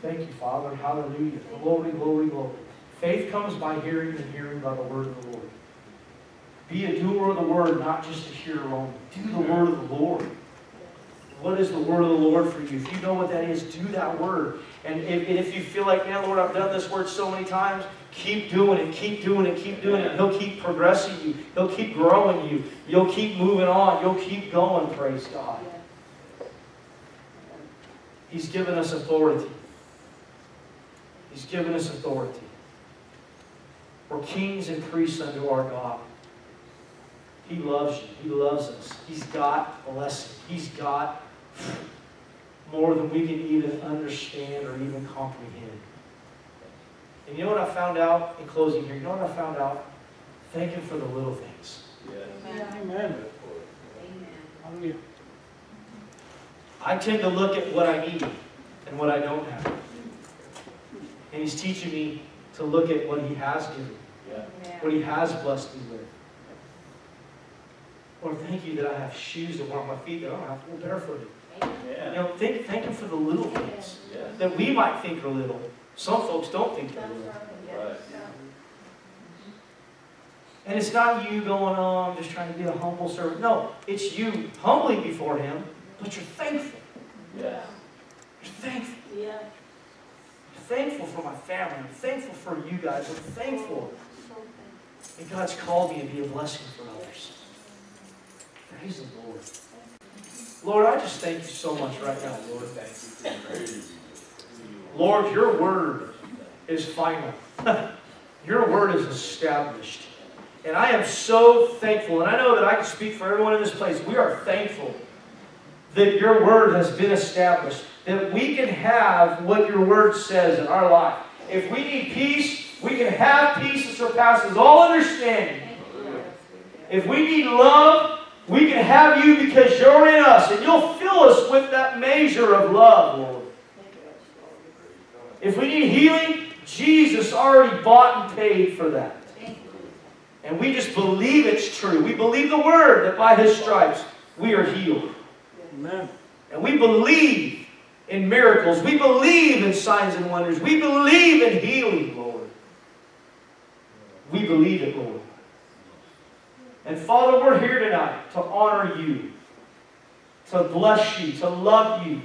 Thank you, Father. Hallelujah. Glory, glory, glory. Faith comes by hearing, and hearing by the word of the Lord. Be a doer of the word, not just a hearer only. Do the word of the Lord. What is the word of the Lord for you? If you know what that is, do that word. And if, and if you feel like, man, Lord, I've done this word so many times, keep doing it, keep doing it, keep doing it. He'll keep progressing you. He'll keep growing you. You'll keep moving on. You'll keep going, praise God. He's given us authority. He's given us authority. We're kings and priests unto our God. He loves you. He loves us. He's got blessing. He's got more than we can even understand or even comprehend. And you know what I found out in closing here? You know what I found out? Thank Him for the little things.
Yes.
Amen.
Amen.
Amen.
I tend to look at what I need and what I don't have. And He's teaching me to look at what He has given,
Yeah.
what He has blessed me with. Lord, thank you that I have shoes to wear on my feet that I don't have to go barefooted. You know, think, thank Him for the little things
Yes.
that we might think are little. Some folks don't think they're little.
Right.
And it's not you going, oh, I'm just trying to be a humble servant. No, it's you humbly before Him, but you're thankful.
Yes.
You're thankful.
Yeah.
I'm thankful for my family. I'm thankful for you guys. I'm thankful that God's called me to be a blessing for others. Praise the Lord. Lord, I just thank you so much right now, Lord. Thank you. Lord, your word is final. your word is established. And I am so thankful, and I know that I can speak for everyone in this place. We are thankful that your word has been established, that we can have what your word says in our life. If we need peace, we can have peace that surpasses all understanding. If we need love, we can have you because you're in us, and you'll fill us with that measure of love, Lord. If we need healing, Jesus already bought and paid for that. And we just believe it's true. We believe the word that by his stripes we are healed.
Amen.
And we believe in miracles. We believe in signs and wonders. We believe in healing, Lord. We believe it, Lord. And Father, we're here tonight to honor you, to bless you, to love you.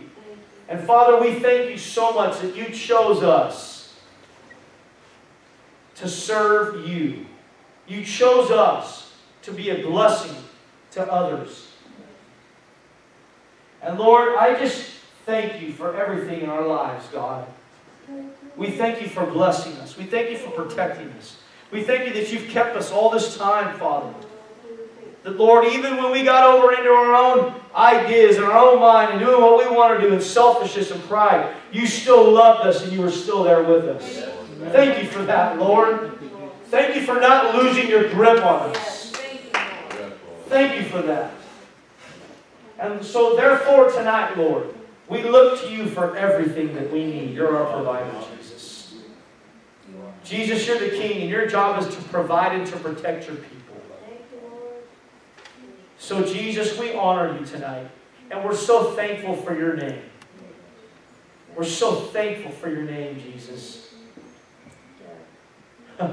And Father, we thank you so much that you chose us to serve you. You chose us to be a blessing to others. And Lord, I just thank you for everything in our lives, God. We thank you for blessing us. We thank you for protecting us. We thank you that you've kept us all this time, Father. That, Lord, even when we got over into our own ideas and our own mind and doing what we want to do in selfishness and pride, you still loved us and you were still there with us. Thank you for that, Lord. Thank you for not losing your grip on us. Thank you for that. And so, therefore, tonight, Lord, we look to you for everything that we need. You're our provider, Jesus. Jesus, you're the King, and your job is to provide and to protect your people. So, Jesus, we honor you tonight, and we're so thankful for your name. We're so thankful for your name, Jesus.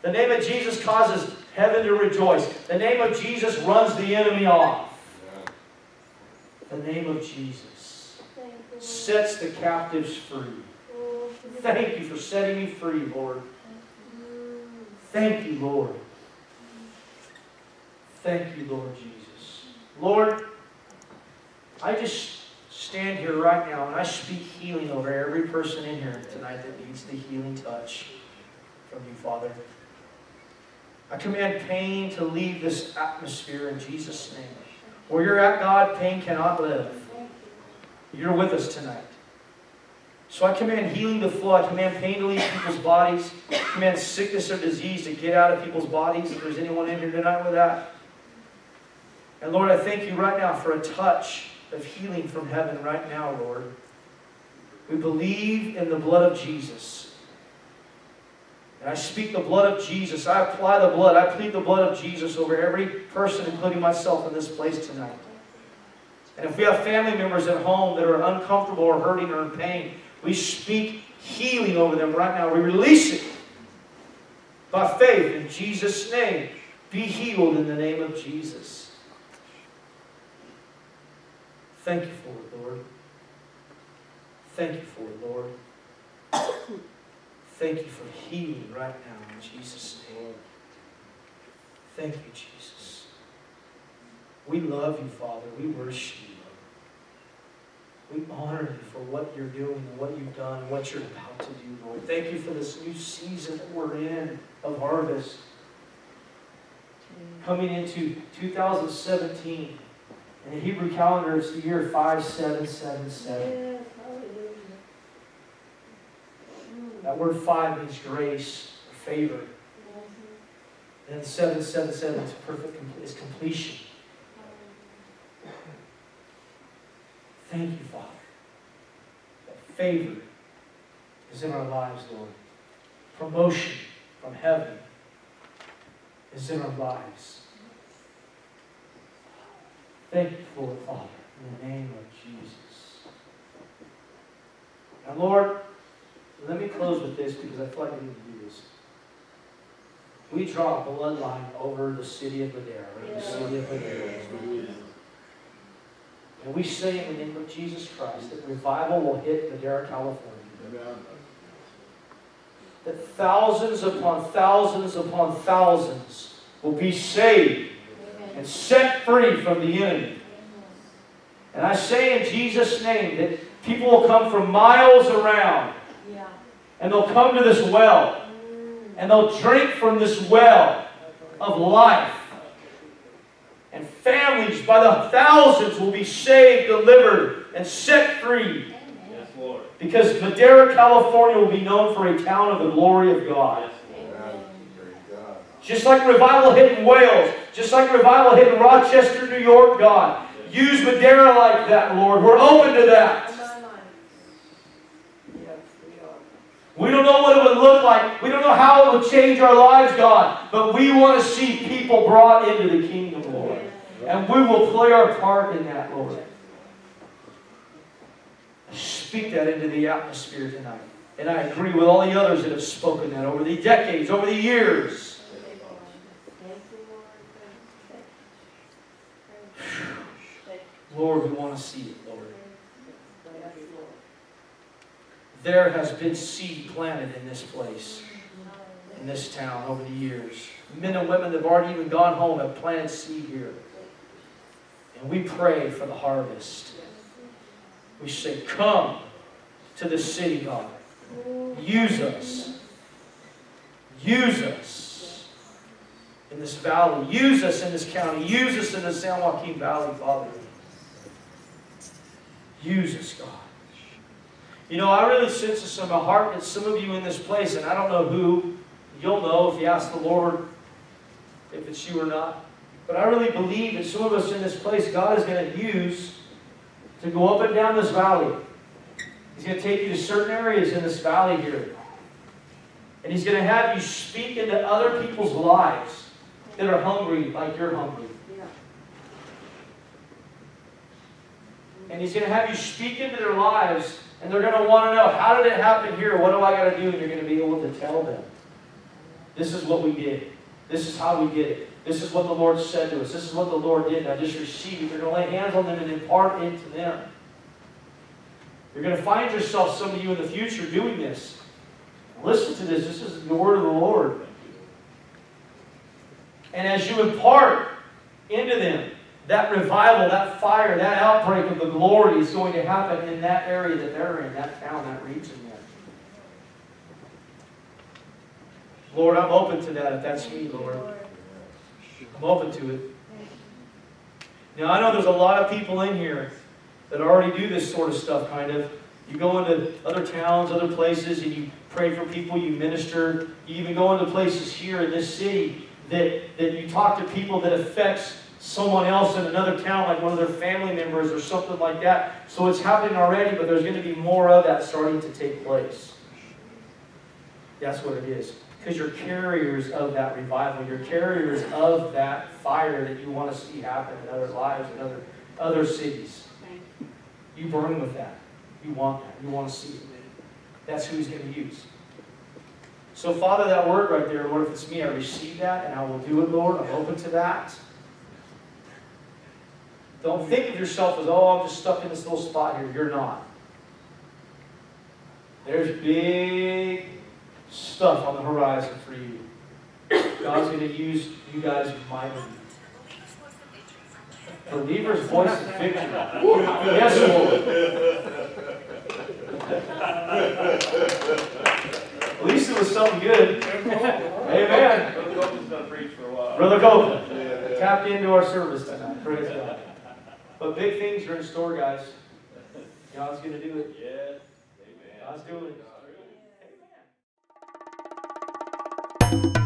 The name of Jesus causes heaven to rejoice. The name of Jesus runs the enemy off. The name of Jesus sets the captives free. Thank you for setting me free, Lord. Thank you, Lord. Thank you, Lord Jesus. Lord, I just stand here right now and I speak healing over every person in here tonight that needs the healing touch from you, Father. I command pain to leave this atmosphere in Jesus' name. Where you're at, God, pain cannot live. You're with us tonight. So I command healing to flow. I command pain to leave people's bodies. I command sickness or disease to get out of people's bodies. If there's anyone in here tonight with that. And Lord, I thank you right now for a touch of healing from heaven right now, Lord. We believe in the blood of Jesus. And I speak the blood of Jesus. I apply the blood. I plead the blood of Jesus over every person, including myself, in this place tonight. And if we have family members at home that are uncomfortable or hurting or in pain, we speak healing over them right now. We release it by faith in Jesus' name. Be healed in the name of Jesus. Thank you for it, Lord. Thank you for it, Lord. Thank you for healing right now in Jesus' name. Thank you, Jesus. We love you, Father. We worship you. We honor you for what you're doing what you've done and what you're about to do, Lord. Thank you for this new season that we're in of harvest. Coming into 2017. In the Hebrew calendar, it's the year 5777. That word five means grace or favor. And 777 is perfect is completion. Thank you, Father. That favor is in our lives, Lord. Promotion from heaven is in our lives. Thank you for Father, in the name of Jesus. And Lord, let me close with this because I feel like I need to do this. We draw a bloodline over the city of Madera, over the city of Madera. And we say in the name of Jesus Christ that revival will hit Madera, California. That thousands upon thousands upon thousands will be saved and set free from the enemy. And I say in Jesus' name that people will come from miles around and they'll come to this well and they'll drink from this well of life. And families by the thousands will be saved, delivered, and set free.
Yes, Lord.
Because Madera, California will be known for a town of the glory of God. Just like revival hit in Wales, just like revival hit in Rochester, New York, God. Use Madera like that, Lord. We're open to that. We don't know what it would look like. We don't know how it would change our lives, God. But we want to see people brought into the kingdom, Lord. And we will play our part in that, Lord. Speak that into the atmosphere tonight. And I agree with all the others that have spoken that over the decades, over the years. Lord, we want to see it, Lord. There has been seed planted in this place, in this town over the years. Men and women that have already even gone home have planted seed here. And we pray for the harvest. We say, Come to the city, God. Use us. Use us in this valley. Use us in this county. Use us in the San Joaquin Valley, Father. Use us, God. You know, I really sense this in my heart that some of you in this place, and I don't know who, you'll know if you ask the Lord if it's you or not. But I really believe that some of us in this place, God is going to use to go up and down this valley. He's going to take you to certain areas in this valley here. And He's going to have you speak into other people's lives that are hungry like you're hungry. And He's going to have you speak into their lives, and they're going to want to know, how did it happen here? What do I got to do? And you're going to be able to tell them. This is what we did. This is how we did it. This is what the Lord said to us. This is what the Lord did. And I just received it. You're going to lay hands on them and impart into them. You're going to find yourself, some of you in the future, doing this. Listen to this. This is the word of the Lord. And as you impart into them, that revival, that fire, that outbreak of the glory is going to happen in that area that they're in, that town, that region there. Lord, I'm open to that if that's me, Lord. I'm open to it. Now, I know there's a lot of people in here that already do this sort of stuff, kind of. You go into other towns, other places, and you pray for people, you minister. You even go into places here in this city that, that you talk to people that affects someone else in another town, like one of their family members or something like that. So it's happening already, but there's going to be more of that starting to take place. That's what it is. Because you're carriers of that revival. You're carriers of that fire that you want to see happen in other lives and other, other cities. You burn with that. You want that. You want to see it. That's who he's going to use. So, Father, that word right there, Lord, if it's me, I receive that and I will do it, Lord. I'm open to that. Don't think of yourself as, oh, I'm just stuck in this little spot here. You're not. There's big stuff on the horizon for you. God's going to use you guys mightily. Believer's voice of victory. Yes, Lord. At least it was something good. Amen.
Brother Copeland's gonna preach for a while.
Brother Copeland tapped into our service tonight. Praise God. But big things are in store, guys. God's going to do it.
Yes, amen.
God's doing it.
Amen.